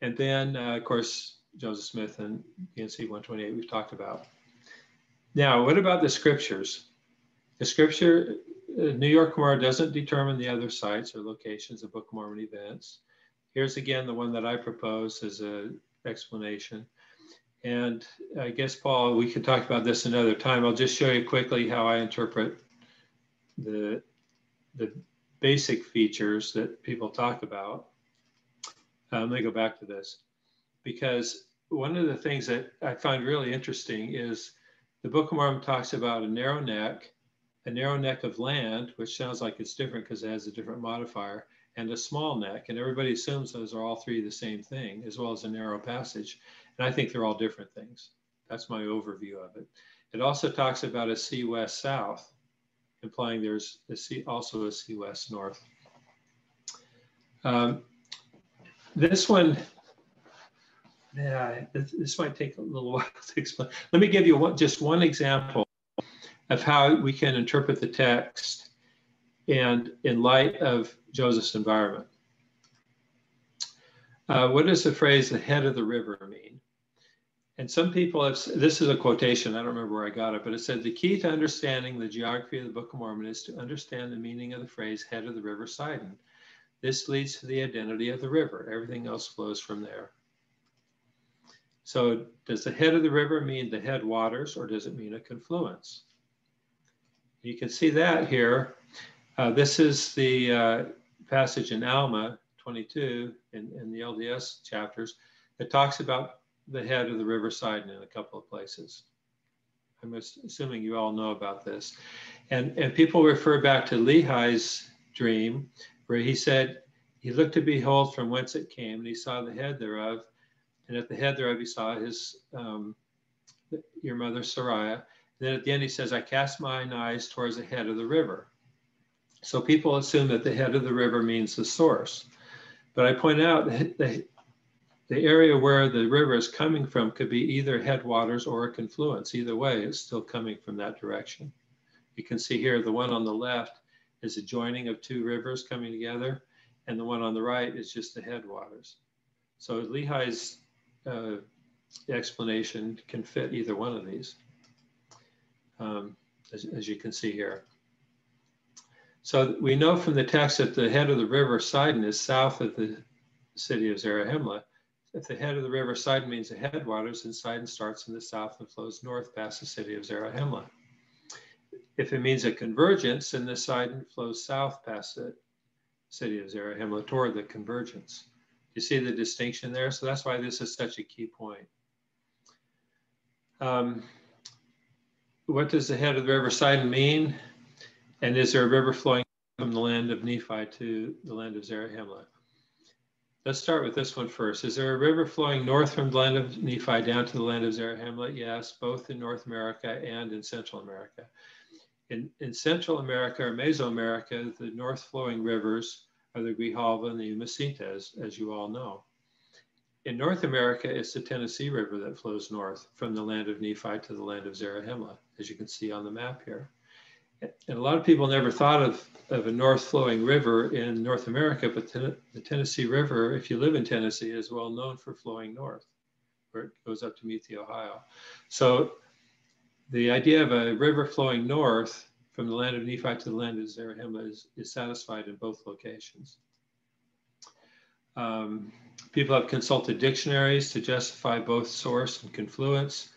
And then, uh, of course, Joseph Smith and D&C 128 we've talked about. Now, what about the scriptures? The scripture, uh, New York Cumorah doesn't determine the other sites or locations of Book of Mormon events. Here's again the one that I propose as an explanation. And I guess, Paul, we could talk about this another time. I'll just show you quickly how I interpret the, the basic features that people talk about. Um, let me go back to this. Because one of the things that I find really interesting is the Book of Mormon talks about a narrow neck, a narrow neck of land, which sounds like it's different because it has a different modifier, and a small neck. And everybody assumes those are all three the same thing, as well as a narrow passage. And I think they're all different things. That's my overview of it. It also talks about a sea west south, implying there's a sea, also a sea west north. Um, this one, yeah, this, might take a little while to explain. Let me give you one, just one example of how we can interpret the text and in light of Joseph's environment. Uh, what does the phrase the head of the river mean? And some people have, this is a quotation, I don't remember where I got it, but it said the key to understanding the geography of the Book of Mormon is to understand the meaning of the phrase head of the river Sidon. This leads to the identity of the river. Everything else flows from there. So does the head of the river mean the headwaters or does it mean a confluence? You can see that here. Uh, this is the uh, passage in Alma 22 in, in the LDS chapters that talks about the head of the river Sidon in a couple of places. I'm assuming you all know about this. And, and people refer back to Lehi's dream, where he said, He looked to behold from whence it came, and he saw the head thereof. And at the head thereof, he saw his um, your mother Sariah. Then at the end, he says, I cast mine eyes towards the head of the river. So people assume that the head of the river means the source. But I point out that the, the area where the river is coming from could be either headwaters or a confluence. Either way, it's still coming from that direction. You can see here the one on the left is a joining of two rivers coming together, and the one on the right is just the headwaters. So Lehi's uh, explanation can fit either one of these, um, as, as you can see here. So we know from the text that the head of the river Sidon is south of the city of Zarahemla, if the head of the river Sidon means the headwaters, then Sidon starts in the south and flows north past the city of Zarahemla. If it means a convergence, then the Sidon flows south past the city of Zarahemla toward the convergence. You see the distinction there? So that's why this is such a key point. Um, what does the head of the river Sidon mean? And is there a river flowing from the land of Nephi to the land of Zarahemla? Let's start with this one first. Is there a river flowing north from the land of Nephi down to the land of Zarahemla? Yes, both in North America and in Central America. In, in Central America or Mesoamerica, the north flowing rivers are the Grijalva and the Usumacinta, as, as you all know. In North America, it's the Tennessee River that flows north from the land of Nephi to the land of Zarahemla, as you can see on the map here and a lot of people never thought of, of a north flowing river in North America, but the Tennessee River, if you live in Tennessee, is well known for flowing north, where it goes up to meet the Ohio. So the idea of a river flowing north from the land of Nephi to the land of Zarahemla is, is satisfied in both locations. Um, people have consulted dictionaries to justify both source and confluence,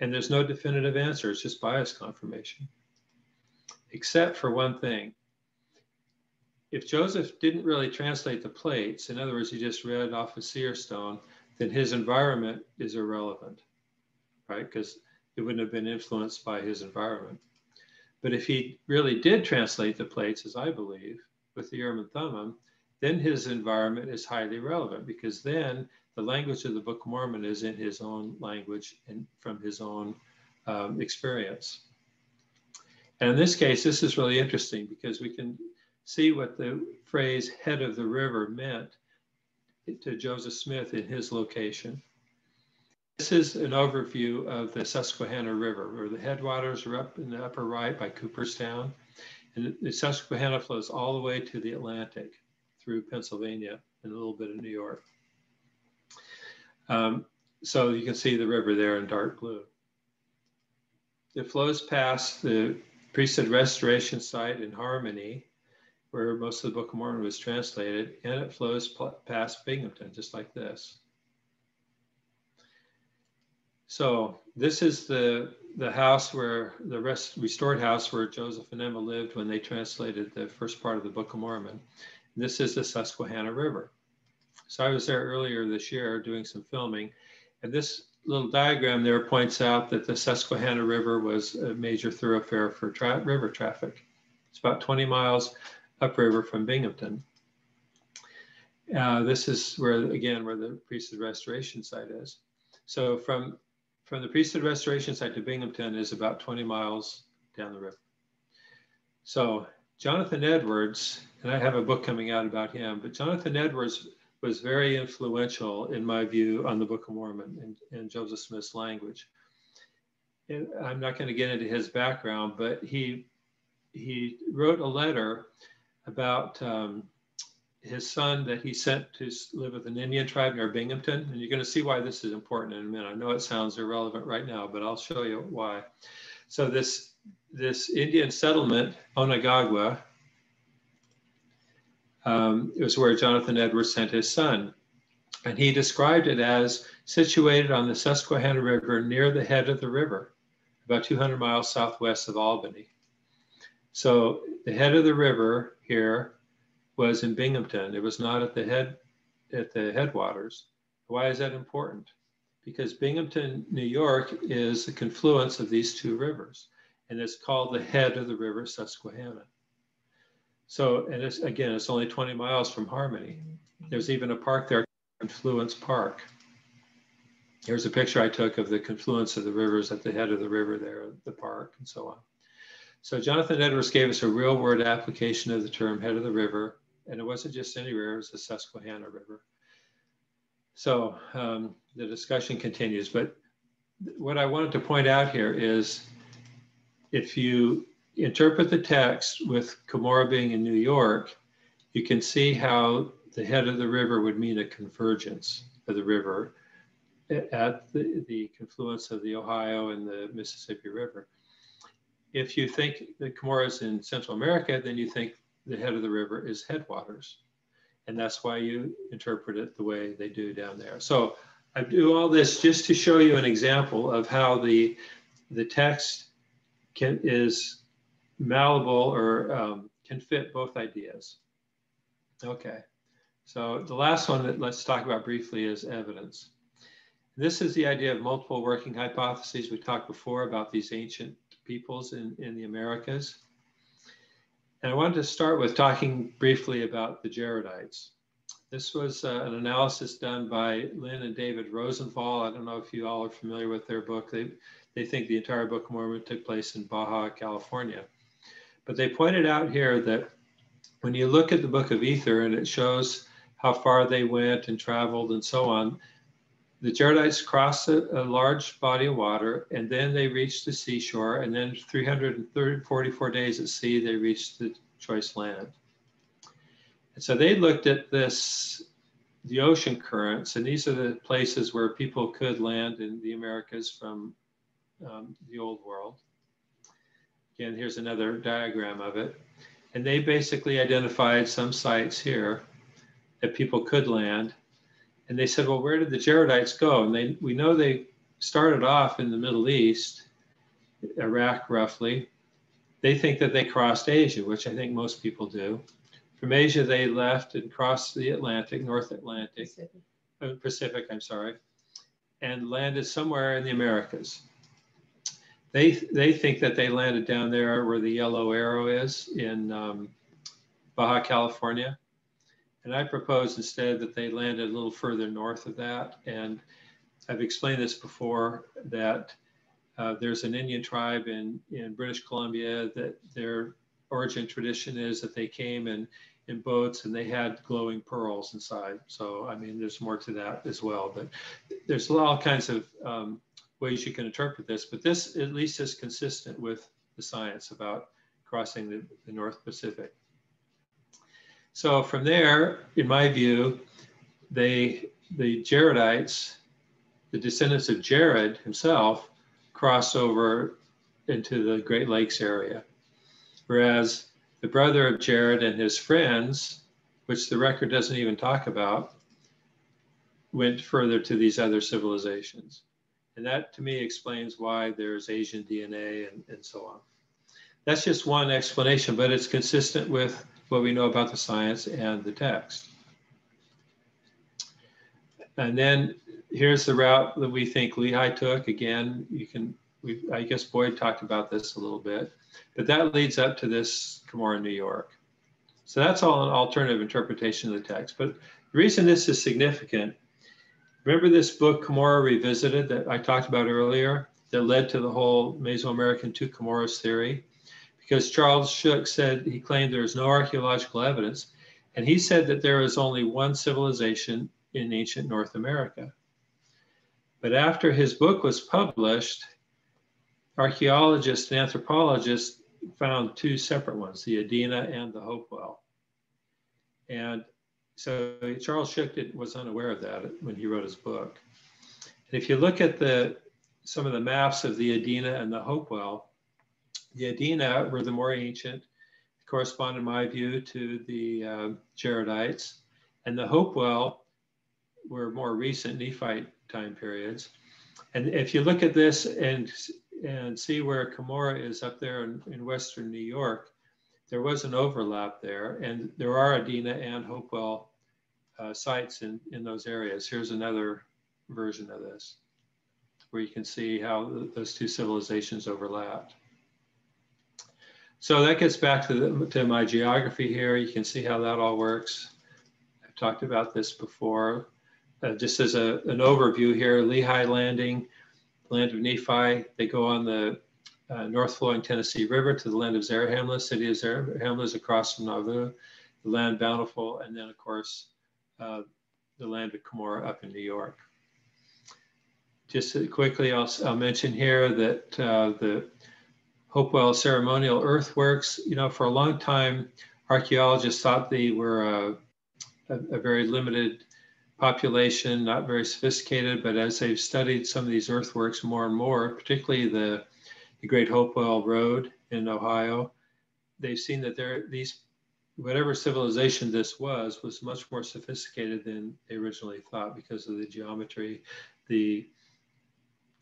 and there's no definitive answer, it's just bias confirmation except for one thing. If Joseph didn't really translate the plates, in other words, he just read off a seer stone, then his environment is irrelevant, right? Because it wouldn't have been influenced by his environment. But if he really did translate the plates, as I believe, with the Urim and Thummim, then his environment is highly relevant because then the language of the Book of Mormon is in his own language and from his own um, experience. And in this case, this is really interesting because we can see what the phrase head of the river meant to Joseph Smith in his location. This is an overview of the Susquehanna River, where the headwaters are up in the upper right by Cooperstown. And the Susquehanna flows all the way to the Atlantic through Pennsylvania and a little bit of New York. Um, so you can see the river there in dark blue. It flows past the priesthood restoration site in Harmony, where most of the Book of Mormon was translated, and it flows past Binghamton, just like this. So this is the the house where the rest restored house where Joseph and Emma lived when they translated the first part of the Book of Mormon. This is the Susquehanna River. So I was there earlier this year doing some filming, and this little diagram there points out that the Susquehanna River was a major thoroughfare for tra river traffic. It's about 20 miles upriver from Binghamton. Uh, this is where, again, where the priesthood restoration site is. So from, from the priesthood restoration site to Binghamton is about 20 miles down the river. So Jonathan Edwards, and I have a book coming out about him, but Jonathan Edwards was very influential, in my view, on the Book of Mormon and, and Joseph Smith's language. And I'm not going to get into his background, but he he wrote a letter about um, his son that he sent to live with an Indian tribe near Binghamton. And you're going to see why this is important in a minute. I know it sounds irrelevant right now, but I'll show you why. So this this Indian settlement, Onondaga, um, it was where Jonathan Edwards sent his son. And he described it as situated on the Susquehanna River near the head of the river, about 200 miles southwest of Albany. So the head of the river here was in Binghamton. It was not at the head at the headwaters. Why is that important? Because Binghamton, New York is the confluence of these two rivers, and it's called the head of the river Susquehanna. So, and it's again, it's only 20 miles from Harmony. There's even a park there, Confluence Park. Here's a picture I took of the confluence of the rivers at the head of the river there, the park, and so on. So Jonathan Edwards gave us a real word application of the term head of the river, and it wasn't just any river, it was the Susquehanna River. So um, the discussion continues, but what I wanted to point out here is if you interpret the text with Cumorah being in New York, you can see how the head of the river would mean a convergence of the river at the, the confluence of the Ohio and the Mississippi River. If you think that Cumorah is in Central America, then you think the head of the river is headwaters. And that's why you interpret it the way they do down there. So I do all this just to show you an example of how the, the text can, is malleable or um, can fit both ideas. Okay, so the last one that let's talk about briefly is evidence. This is the idea of multiple working hypotheses. We talked before about these ancient peoples in, in the Americas. And I wanted to start with talking briefly about the Jaredites. This was uh, an analysis done by Lynn and David Rosenvall. I don't know if you all are familiar with their book. They, they think the entire Book of Mormon took place in Baja, California. But they pointed out here that when you look at the Book of Ether and it shows how far they went and traveled and so on, the Jaredites crossed a, a, large body of water and then they reached the seashore. And then 344 days at sea, they reached the choice land. And so they looked at this, the ocean currents, and these are the places where people could land in the Americas from um, the old world. Again, here's another diagram of it. And they basically identified some sites here that people could land and they said, well, where did the Jaredites go? And they, we know they started off in the Middle East, Iraq roughly. They think that they crossed Asia, which I think most people do. From Asia, they left and crossed the Atlantic, North Atlantic, Pacific, uh, Pacific I'm sorry, and landed somewhere in the Americas. They, they think that they landed down there where the yellow arrow is in um, Baja California. And I propose instead that they landed a little further north of that. And I've explained this before that uh, there's an Indian tribe in, in British Columbia that their origin tradition is that they came in, in boats and they had glowing pearls inside. So, I mean, there's more to that as well. But there's all kinds of um, ways you can interpret this. But this at least is consistent with the science about crossing the, the North Pacific. So from there, in my view, they, the Jaredites, the descendants of Jared himself, cross over into the Great Lakes area. Whereas the brother of Jared and his friends, which the record doesn't even talk about, went further to these other civilizations. And that to me explains why there's Asian DNA and, and so on. That's just one explanation, but it's consistent with what we know about the science and the text. And then here's the route that we think Lehi took. Again, you can, we, I guess Boyd talked about this a little bit, but that leads up to this Cumorah, New York. So that's all an alternative interpretation of the text. But the reason this is significant, remember this book, Cumorah Revisited, that I talked about earlier, that led to the whole Mesoamerican two Cumorahs theory? because Charles Shook said he claimed there is no archaeological evidence, and he said that there is only one civilization in ancient North America. But after his book was published, archaeologists and anthropologists found two separate ones, the Adena and the Hopewell. And so Charles Shook was unaware of that when he wrote his book. And if you look at the some of the maps of the Adena and the Hopewell, the Adena were the more ancient. correspond, in my view, to the uh, Jaredites. And the Hopewell were more recent Nephite time periods. And if you look at this and, and see where Cumorah is up there in, in Western New York, there was an overlap there. And there are Adena and Hopewell uh, sites in, in those areas. Here's another version of this, where you can see how those two civilizations overlapped. So that gets back to, the, to my geography here. You can see how that all works. I've talked about this before. Uh, just as a, an overview here, Lehi Landing, land of Nephi, they go on the uh, north flowing Tennessee River to the land of Zarahemla, city of Zarahemla is across from Nauvoo, the land bountiful, and then of course, uh, the land of Cumorah up in New York. Just quickly, I'll, I'll mention here that uh, the Hopewell ceremonial earthworks, you know, for a long time, archaeologists thought they were a, a, a very limited population, not very sophisticated, but as they've studied some of these earthworks more and more, particularly the, the Great Hopewell Road in Ohio, they've seen that there these whatever civilization this was was much more sophisticated than they originally thought because of the geometry, the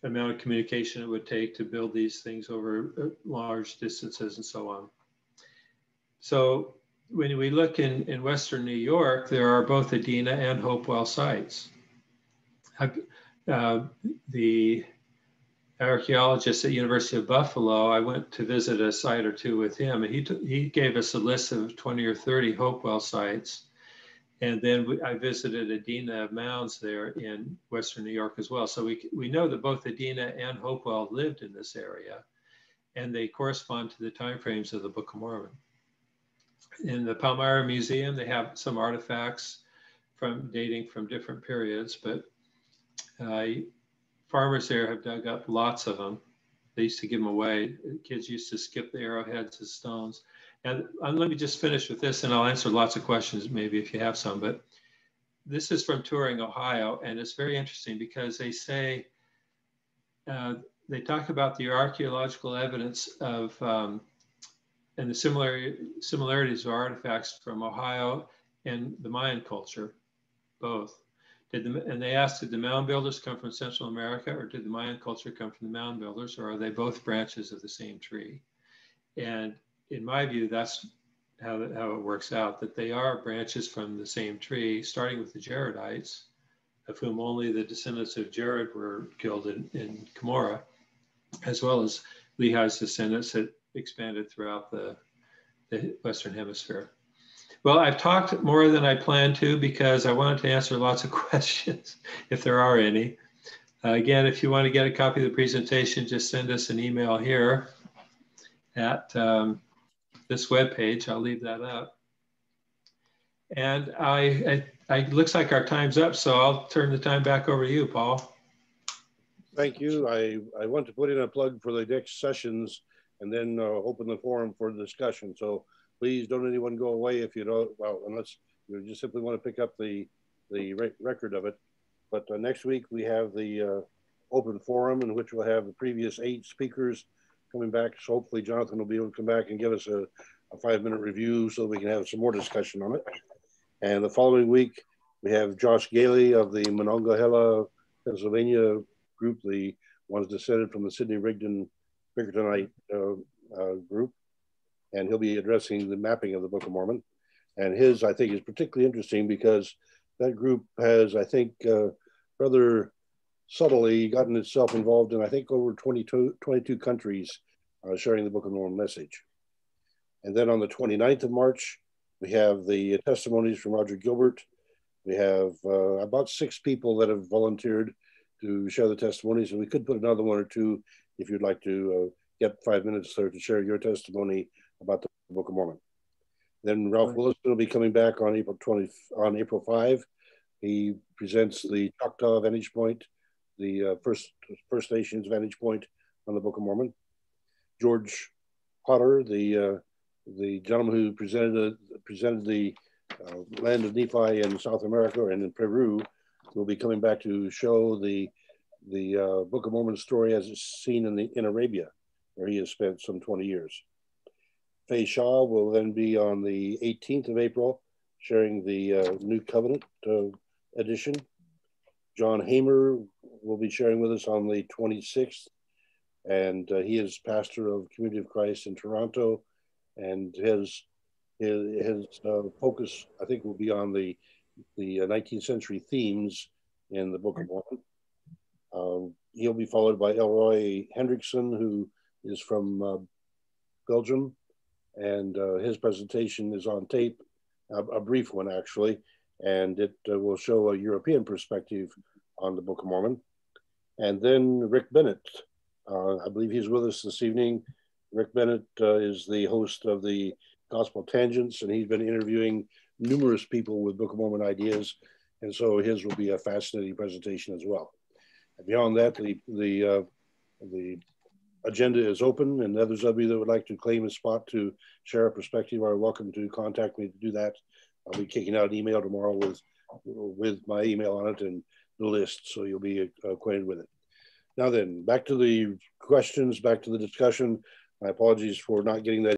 amount of communication it would take to build these things over uh, large distances and so on. So when we look in, in Western New York, there are both Adena and Hopewell sites. Uh, the archaeologist at University of Buffalo, I went to visit a site or two with him, and he, he gave us a list of 20 or 30 Hopewell sites and then we, I visited Adena Mounds there in Western New York as well. So we, we know that both Adena and Hopewell lived in this area and they correspond to the timeframes of the Book of Mormon. In the Palmyra Museum, they have some artifacts from dating from different periods, but uh, farmers there have dug up lots of them. They used to give them away. Kids used to skip the arrowheads as stones. And, and let me just finish with this, and I'll answer lots of questions, maybe if you have some. But this is from Touring, Ohio, and it's very interesting because they say uh, they talk about the archaeological evidence of um, and the similar similarities of artifacts from Ohio and the Mayan culture, both. Did the, and they asked, did the mound builders come from Central America or did the Mayan culture come from the mound builders or are they both branches of the same tree? And in my view, that's how, how it works out, that they are branches from the same tree, starting with the Jaredites, of whom only the descendants of Jared were killed in, in Cumorah, as well as Lehi's descendants that expanded throughout the, the Western Hemisphere. Well, I've talked more than I planned to because I wanted to answer lots of questions, if there are any. Uh, again, if you want to get a copy of the presentation, just send us an email here at um, this web page. I'll leave that up. And I, I, I, looks like our time's up, so I'll turn the time back over to you, Paul. Thank you. I, I want to put in a plug for the next sessions and then uh, open the forum for discussion. So please don't anyone go away if you don't, well, unless you just simply want to pick up the, the re record of it. But uh, next week we have the uh, open forum in which we'll have the previous eight speakers coming back. So hopefully Jonathan will be able to come back and give us a, a five minute review so we can have some more discussion on it. And the following week, we have Josh Gailey of the Monongahela, Pennsylvania group, the ones descended from the Sidney Rigdon Bickertonite uh, uh, group. And he'll be addressing the mapping of the Book of Mormon. And his, I think, is particularly interesting because that group has, I think, uh, rather subtly gotten itself involved in, I think, over 22, 22 countries uh, sharing the Book of Mormon message. And then on the 29th of March, we have the testimonies from Roger Gilbert. We have uh, about six people that have volunteered to share the testimonies, and we could put another one or two if you'd like to uh, get five minutes there to share your testimony about the Book of Mormon. Then Ralph right. Willison will be coming back on April 20 on April 5. He presents the Choctaw Vantage Point the uh, First First Nations vantage point on the Book of Mormon. George Potter, the uh, the gentleman who presented uh, presented the uh, land of Nephi in South America and in Peru, will be coming back to show the the uh, Book of Mormon story as it's seen in the in Arabia, where he has spent some 20 years. Faye Shaw will then be on the 18th of April, sharing the uh, New Covenant uh, edition. John Hamer will be sharing with us on the 26th, and uh, he is pastor of Community of Christ in Toronto, and his his, his uh, focus, I think, will be on the the 19th uh, century themes in the Book of Mormon. Um, he'll be followed by Elroy Hendrickson, who is from uh, Belgium, and uh, his presentation is on tape, a, a brief one actually, and it uh, will show a European perspective on the Book of Mormon. And then Rick Bennett, uh, I believe he's with us this evening. Rick Bennett uh, is the host of the Gospel Tangents, and he's been interviewing numerous people with Book of Mormon ideas, and so his will be a fascinating presentation as well. And beyond that, the the uh, the agenda is open, and others of you that would like to claim a spot to share a perspective are welcome to contact me to do that. I'll be kicking out an email tomorrow with with my email on it and the list, so you'll be uh, acquainted with it. Now then, back to the questions, back to the discussion. My apologies for not getting that